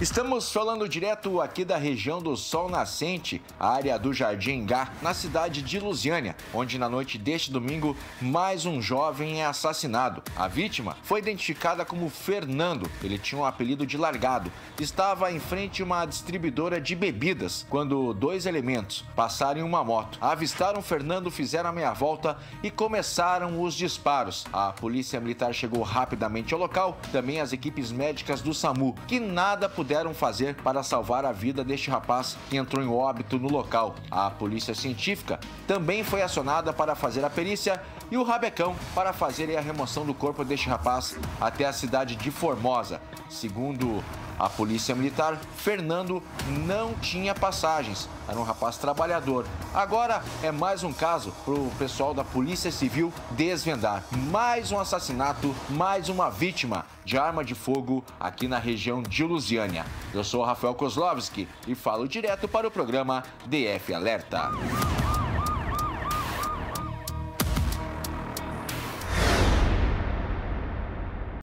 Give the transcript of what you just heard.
Estamos falando direto aqui da região do Sol Nascente, área do Jardim Gá, na cidade de Lusiânia, onde na noite deste domingo mais um jovem é assassinado. A vítima foi identificada como Fernando. Ele tinha um apelido de largado. Estava em frente a uma distribuidora de bebidas quando dois elementos passaram em uma moto, avistaram Fernando, fizeram a meia volta e começaram os disparos. A polícia militar chegou rapidamente ao local, também as equipes médicas do SAMU, que nada puderam puderam fazer para salvar a vida deste rapaz que entrou em óbito no local. A polícia científica também foi acionada para fazer a perícia e o rabecão para fazer a remoção do corpo deste rapaz até a cidade de Formosa. Segundo a polícia militar, Fernando não tinha passagens, era um rapaz trabalhador. Agora é mais um caso para o pessoal da Polícia Civil desvendar. Mais um assassinato, mais uma vítima de arma de fogo aqui na região de Lusiânia. Eu sou Rafael Kozlovski e falo direto para o programa DF Alerta.